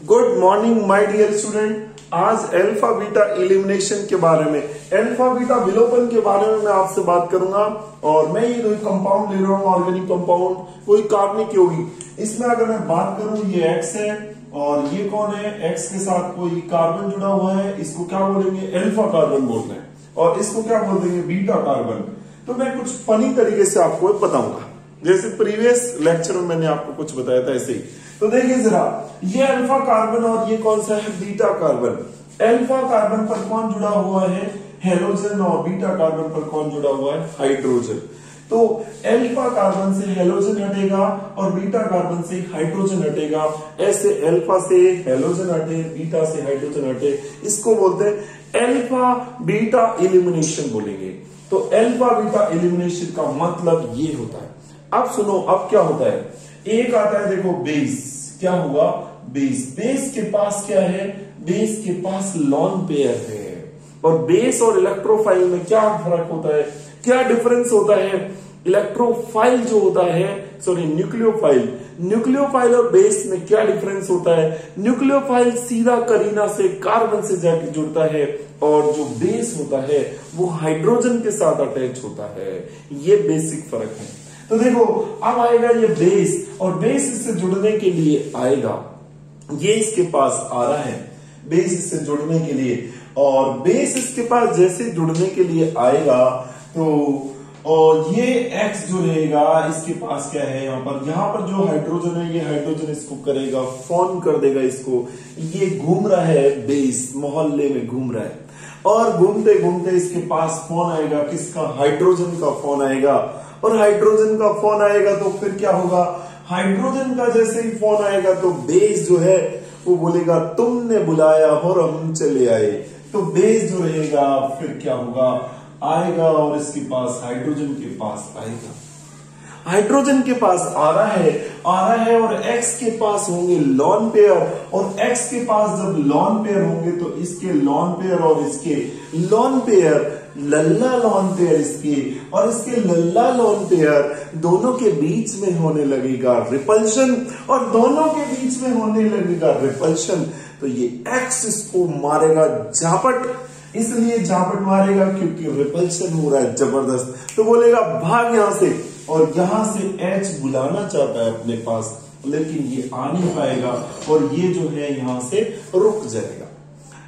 Good morning my dear student आज alpha beta elimination के बारे में अल्फ़ा बीटा विलोपन के बारे में मैं आपसे बात करूँगा। और मैं ये कोई कंपाउंड ले रहा हूँ ऑर्गेनिक कंपाउंड कोई कार्बनिक यौगिक इसमें अगर मैं बात करूँ, ये एक्स है, और ये कौन है? एक्स के साथ कोई कार्बन जुड़ा हुआ है, इसको क्या बोलेंगे? एल्फा कार्बन बोलते हैं। और इसको क्या बोल देंगे? बीटा कार्बन तो मैं कुछ फनी तरीके से आपको बताऊँगा। जैसे प्रीवियस लेक्चर में मैंने आपको कुछ बताया था ऐसे ही। तो देखिए जरा, ये अल्फ़ा कार्बन और ये कौन सा है? बीटा कार्बन अल्फ़ा कार्बन पर कौन जुड़ा हुआ है? हेलोजन और बीटा कार्बन पर कौन जुड़ा हुआ है? हाइड्रोजन तो अल्फ़ा कार्बन से हेलोजन हटेगा और बीटा कार्बन से हाइड्रोजन हटेगा. ऐसे अल्फ़ा से हेलोजन हटे बीटा से हाइड्रोजन हटे. इसको बोलते हैं अल्फ़ा बीटा इलिमिनेशन बोलेंगे. तो अल्फ़ा बीटा इलिमिनेशन का मतलब ये होता है। अब सुनो, अब क्या होता है? एक आता है, देखो बेस क्या हुआ? बेस बेस के पास क्या है? बेस के पास लॉन पेयर है. और बेस और इलेक्ट्रोफाइल में क्या फ़र्क होता है? क्या डिफरेंस होता है? इलेक्ट्रोफाइल जो होता है सॉरी न्यूक्लियोफाइल न्यूक्लियोफाइल और बेस में क्या डिफरेंस होता है? न्यूक्लियोफाइल सीधा करीना से कार्बन से जाके जुड़ता है और जो बेस होता है, वो हाइड्रोजन के साथ अटैच होता है. ये बेसिक फ़र्क है। तो देखो, अब आएगा ये बेस और बेस इससे जुड़ने के लिए आएगा। ये इसके पास आ रहा है बेस इससे जुड़ने के लिए। और बेस इसके पास जैसे जुड़ने के लिए आएगा तो और ये एक्स जो रहेगा इसके पास क्या है यहाँ पर? यहाँ पर जो हाइड्रोजन है, ये हाइड्रोजन इसको करेगा फ़ोन कर देगा इसको। ये घूम रहा है बेस मोहल्ले में घूम रहा है। और घूमते घूमते इसके पास फ़ोन आएगा? किसका? हाइड्रोजन का फ़ोन आएगा? और हाइड्रोजन का फ़ोन आएगा तो फिर क्या होगा? हाइड्रोजन का जैसे ही फ़ोन आएगा तो बेस जो है, वो बोलेगा, तुमने बुलाया और हम चले आए। तो बेस जो रहेगा, फिर क्या होगा? आएगा और इसके पास हाइड्रोजन के पास आएगा। हाइड्रोजन के पास आ रहा है, आ रहा है और एक्स के पास होंगे लॉन पेयर और एक्स के पास जब लॉन पेयर होंगे तो इसके लॉन पेयर और इसके लॉन पेयर लल्ला लॉन पेयर इसके, और इसके लल्ला लॉन पेयर दोनों के बीच में होने लगेगा रिपल्शन और दोनों के बीच में होने लगेगा रिपल्शन तो ये एक्स इसको मारेगा झापट। इसलिए झापट मारेगा क्योंकि रिपल्शन हो रहा है ज़बरदस्त। तो बोलेगा, भाग यहाँ से। और यहाँ से एच बुलाना चाहता है अपने पास, लेकिन ये आ नहीं पाएगा, और ये जो है यहाँ से रुक जाएगा।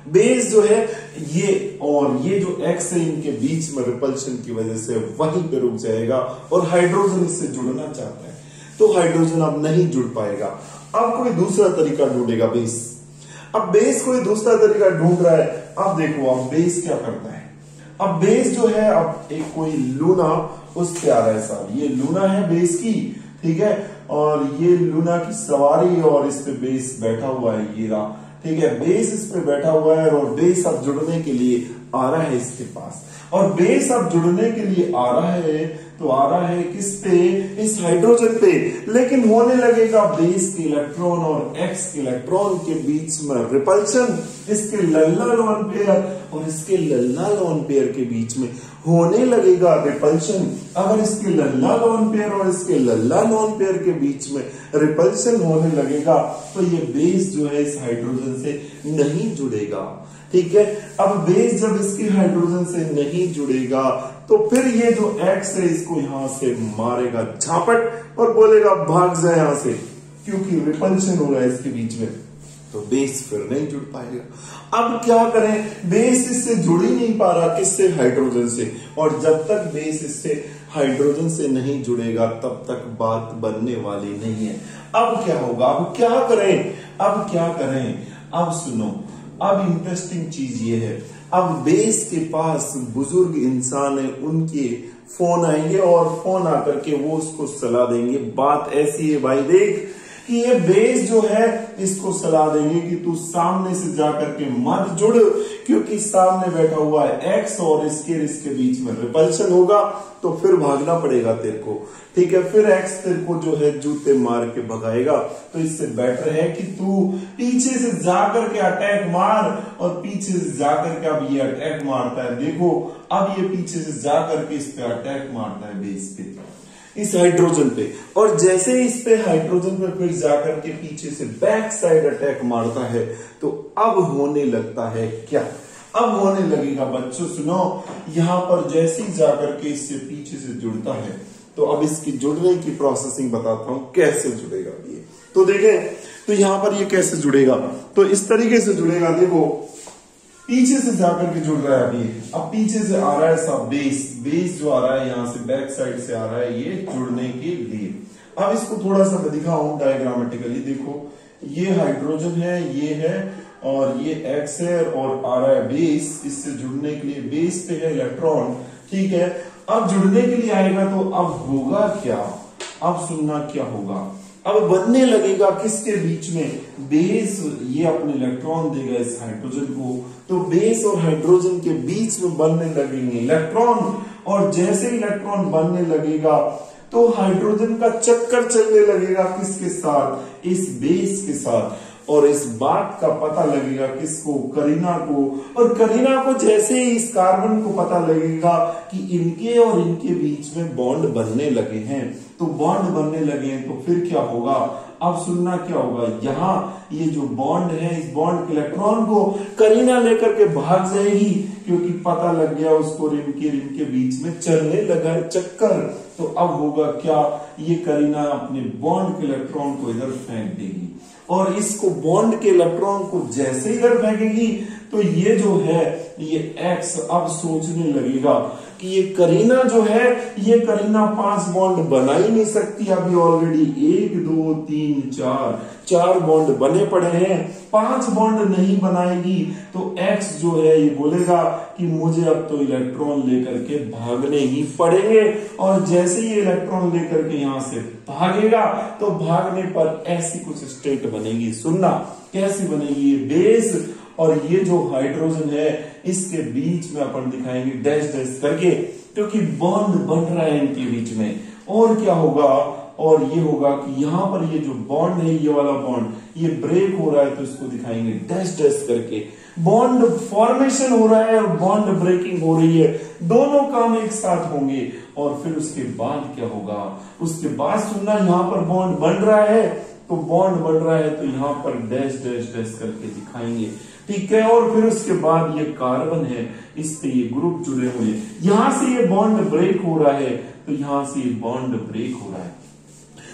बेस जो है, ये और ये जो एक्स है, इनके बीच में रिपल्शन की वजह से वहीं पे रुक जाएगा और हाइड्रोजन इससे जुड़ना चाहता है। तो हाइड्रोजन अब नहीं जुड़ पाएगा। अब कोई दूसरा तरीका ढूंढेगा बेस अब बेस कोई दूसरा तरीका ढूंढ रहा है, अब देखो, अब बेस क्या करता है। अब बेस जो है, अब एक कोई लूना, उस पे आ रहा है साहब ये लूना है बेस की, ठीक है? और ये लूना की सवारी और इस पे बेस बैठा हुआ है, ये रहा। ठीक है बेस इस पे बैठा हुआ है और बेस अब जुड़ने के लिए आ रहा है इसके पास। और बेस अब जुड़ने के लिए आ रहा है तो आ रहा है किस पे? इस हाइड्रोजन पे। लेकिन होने लगेगा बेस के इलेक्ट्रॉन और एक्स के इलेक्ट्रॉन के बीच में रिपल्शन इसके लल्ला लोन पेयर और इसके लल्ला लोन पेयर के बीच में होने लगेगा रिपल्शन अगर इसके लल्ला लोन पेयर और इसके लल्ला लोन पेयर के बीच में रिपल्शन होने लगेगा तो ये बेस जो है इस हाइड्रोजन से नहीं जुड़ेगा। ठीक है? अब बेस जब इसके हाइड्रोजन से नहीं जुड़ेगा तो फिर ये जो एक्स है, इसको यहाँ से मारेगा, झापट, और बोलेगा, भाग जाए यहाँ से। क्योंकि रिपल्शन हो रहा है इसके बीच में तो बेस फिर नहीं जुड़ पाएगा। अब क्या करें? बेस इससे जुड़ ही नहीं पा रहा, किससे? हाइड्रोजन से। और जब तक बेस इससे हाइड्रोजन से नहीं जुड़ेगा, तब तक बात बनने वाली नहीं है। अब क्या होगा? अब क्या करें? अब क्या करें? अब सुनो अब इंटरेस्टिंग चीज़ ये है। अब बेस के पास बुज़ुर्ग इंसान है, उनके फ़ोन आएँगे और फ़ोन आकर के वो उसको सलाह देंगे। बात ऐसी है, भाई देख, कि ये बेस जो है इसको सलाह देंगे कि तू सामने से जाकर के मत जुड़, क्योंकि सामने बैठा हुआ है एक्स और इसके इसके बीच में रिपल्शन होगा तो फिर भागना पड़ेगा तेरे को। ठीक है, फिर एक्स तेरे को जो है जूते मार के भगाएगा। तो इससे बेटर है कि तू पीछे से जाकर के अटैक मार, और पीछे से जाकर के अब ये अटैक मारता है। देखो, अब ये पीछे से जाकर के इस पे अटैक मारता है बेस पे इस हाइड्रोजन पे। और जैसे इस पे हाइड्रोजन पे फिर जाकर के पीछे से बैक साइड अटैक मारता है तो अब होने लगता है क्या? अब होने लगेगा, बच्चों सुनो, यहाँ पर जैसे ही जाकर के इससे पीछे से जुड़ता है तो अब इसकी जुड़ने की प्रोसेसिंग बताता हूँ कैसे जुड़ेगा ये। तो देखें तो यहाँ पर ये कैसे जुड़ेगा? तो इस तरीके से जुड़ेगा, देखो पीछे से जाकर के जुड़ रहा है अभी। अब पीछे से आ रहा है सब बेस बेस जो आ रहा है, यहाँ से बैक साइड से आ रहा है ये जुड़ने के लिए। अब इसको थोड़ा सा मैं दिखाऊँ डायग्रामेटिकली देखो। ये हाइड्रोजन है, ये है, और ये एक्स है, और आ रहा है बेस इससे जुड़ने के लिए बेस पे है इलेक्ट्रॉन ठीक है? अब जुड़ने के लिए आएगा तो अब होगा क्या? अब सुनना क्या होगा? अब बनने लगेगा किसके बीच में? बेस, ये अपने इलेक्ट्रॉन देगा इस हाइड्रोजन को। तो बेस और हाइड्रोजन के बीच में बनने लगेंगे इलेक्ट्रॉन। और जैसे इलेक्ट्रॉन बनने लगेगा तो हाइड्रोजन का चक्कर चलने लगेगा किसके साथ? इस बेस के साथ। और इस बात का पता लगेगा किसको? करीना को। और करीना को जैसे ही इस कार्बन को पता लगेगा कि इनके और इनके बीच में बॉन्ड बनने लगे हैं। तो बॉन्ड बनने लगे हैं तो फिर क्या होगा? अब सुनना क्या होगा? यहाँ ये जो बॉन्ड है, इस बॉन्ड के इलेक्ट्रॉन को करीना लेकर के भाग जाएगी, क्योंकि पता लग गया उसको रिम के रिम के बीच में चलने लगा चक्कर। तो अब होगा क्या? ये करीना अपने बॉन्ड के इलेक्ट्रॉन को इधर फेंक देगी। और इसको बॉन्ड के इलेक्ट्रॉन को जैसे इधर फेंकेगी तो ये जो है, ये एक्स अब सोचने लगेगा कि ये करीना जो है, ये करीना पाँच बॉन्ड बना ही नहीं सकती अभी ऑलरेडी एक, दो, तीन, चार। चार बॉन्ड बने पड़े हैं, पाँच बॉन्ड नहीं बनाएगी। तो एक्स जो है, ये बोलेगा कि मुझे अब तो इलेक्ट्रॉन लेकर के भागने ही पड़ेंगे। और जैसे ही इलेक्ट्रॉन लेकर के यहाँ से भागेगा तो भागने पर ऐसी कुछ स्टेट बनेगी। सुनना, कैसी बनेगी ये बेस और ये जो हाइड्रोजन है, इसके बीच में अपन दिखाएँगे डैश डैश करके, क्योंकि बॉन्ड बन रहा है इनके बीच में। और क्या होगा? और ये होगा कि यहाँ पर ये जो बॉन्ड है, ये वाला बॉन्ड ये ब्रेक हो रहा है तो इसको दिखाएँगे डैश डैश करके। बॉन्ड फॉर्मेशन हो रहा है और बॉन्ड ब्रेकिंग हो रही है। दोनों काम एक साथ होंगे। और फिर उसके बाद क्या होगा? उसके बाद सुनना, यहाँ पर बॉन्ड बन रहा है तो बॉन्ड बन रहा है तो यहाँ पर डैश डैश डैश करके दिखाएँगे। ठीक है और फिर उसके बाद ये कार्बन है, इस पे ये ग्रुप जुड़े हुए यहाँ से ये बॉन्ड ब्रेक हो रहा है तो यहाँ से ये बॉन्ड ब्रेक हो रहा है।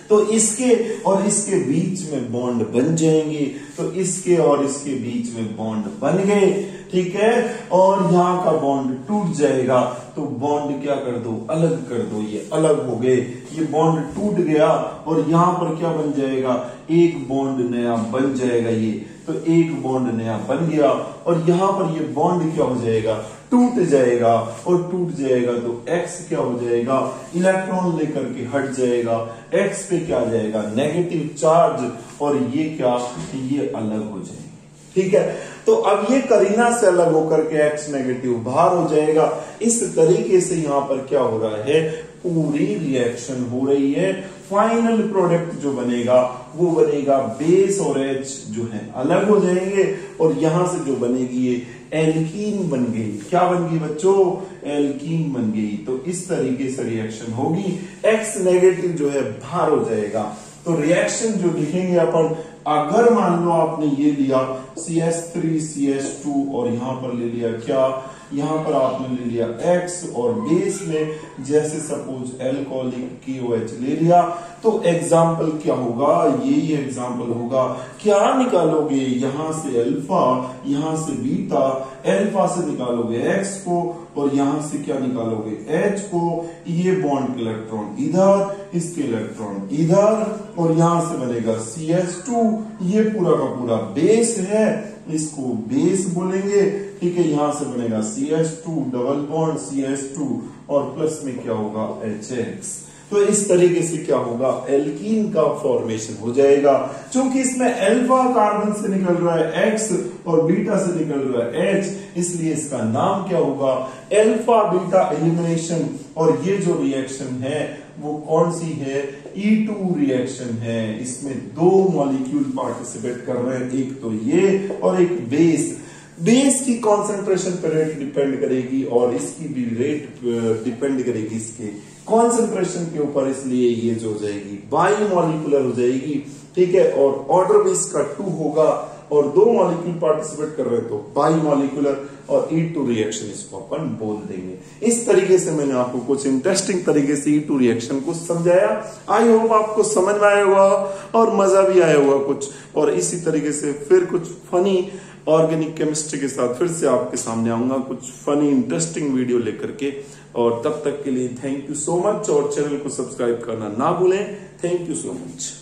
तो इसके और इसके बीच में बॉन्ड बन जाएँगे तो इसके और इसके बीच में बॉन्ड बन गए, ठीक है? और यहाँ का बॉन्ड टूट जाएगा तो बॉन्ड क्या कर दो? अलग कर दो। ये अलग हो गए। ये बॉन्ड टूट गया और यहाँ पर क्या बन जाएगा? एक बॉन्ड नया बन जाएगा ये। तो एक बॉन्ड नया बन गया और यहाँ पर ये बॉन्ड क्या हो जाएगा? टूट जाएगा। और टूट जाएगा तो x क्या हो जाएगा? इलेक्ट्रॉन लेकर के हट जाएगा। x पे क्या जाएगा? नेगेटिव चार्ज और ये क्या? ये अलग हो जाएगा। ठीक है? तो अब ये करीना से अलग होकर के एक्स नेगेटिव बाहर हो जाएगा। इस तरीके से यहाँ पर क्या हो रहा है? पूरी रिएक्शन हो रही है। फाइनल प्रोडक्ट जो बनेगा, वो बनेगा बेस और एच जो है, अलग हो जाएँगे। और यहाँ से जो बनेगी ये एल्कीन बन गई। क्या बन गई बच्चों? एल्कीन बन गई। तो इस तरीके से रिएक्शन होगी। एक्स नेगेटिव जो है, बाहर हो जाएगा। तो रिएक्शन जो लिखेंगे अपन अगर मान लो आपने ये लिया C S three C S two और यहाँ पर ले लिया क्या? यहाँ पर आपने ले लिया X और बेस में, जैसे सपोज़ एल्कोहलिक की एच ले लिया तो एग्ज़ाम्पल क्या होगा? यही एग्ज़ाम्पल होगा। क्या निकालोगे? यहाँ से अल्फ़ा यहाँ से बीटा एल्फा से निकालोगे एक्स को और यहाँ से क्या निकालोगे? H को, ये बॉन्ड इलेक्ट्रॉन इधर, इसके इलेक्ट्रॉन इधर, और यहाँ से बनेगा सी एच टू ये पूरा का पूरा बेस है, इसको बेस बोलेंगे, ठीक है, यहाँ से बनेगा C H two double bond C H two और प्लस में क्या होगा? एच एक्स तो इस तरीके से क्या होगा? एल्कीन का फॉर्मेशन हो जाएगा। क्योंकि इसमें एल्फा कार्बन से निकल रहा है एक्स और बीटा से निकल रहा है एच इसलिए इसका नाम क्या होगा? एल्फा बीटा एलिमिनेशन और ये जो रिएक्शन है, वो कौन सी है? ई टू रिएक्शन है। इसमें दो मॉलिक्यूल पार्टिसिपेट कर रहे हैं, एक तो ये और एक बेस बेस की कॉन्सेंट्रेशन पर रेट डिपेंड करेगी और इसकी भी रेट डिपेंड करेगी इसके कॉन्सेंट्रेशन के ऊपर, इसलिए ये जो हो जाएगी बाई मॉलिकुलर हो जाएगी, ठीक है? और ऑर्डर भी इसका टू होगा और दो मॉलिक्यूल पार्टिसिपेट कर रहे हैं तो बाई मॉलिकुलर और ई टू रिएक्शन इसको अपन बोल देंगे। इस तरीके से मैंने आपको कुछ इंटरेस्टिंग तरीके से ई टू रिएक्शन को समझाया। आई होप आपको समझ में आया होगा और मज़ा भी आया होगा कुछ। और इसी तरीके से फिर कुछ फनी ऑर्गेनिक केमिस्ट्री के साथ फिर से आपके सामने आऊँगा कुछ फनी इंटरेस्टिंग वीडियो लेकर के। और तब तक के लिए थैंक यू सो मच और चैनल को सब्सक्राइब करना ना भूलें। Thank you so much